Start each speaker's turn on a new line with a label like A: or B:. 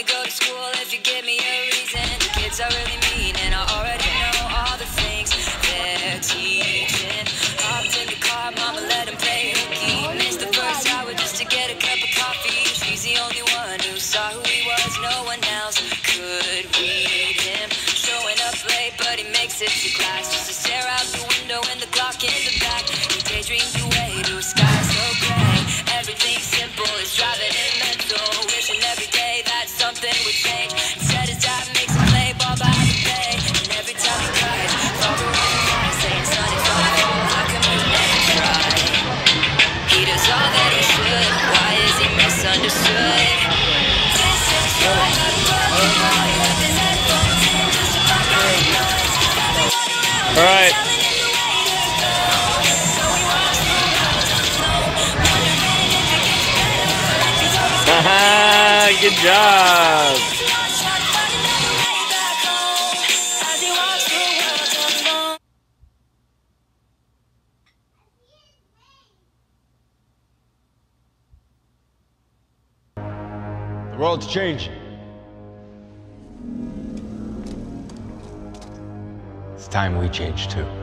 A: only go to school if you give me a reason. The kids are really mean, and I already know all the things they're teaching. Hopped in the car, mama let him play hooky. Missed the first hour just to get a cup of coffee. She's the only one who saw who he was. No one else could read him. Showing up late, but he makes it to class just to stare out the window and the clock in the back. He daydreams away to a sky worlds job.
B: The world's changing. It's time we change too.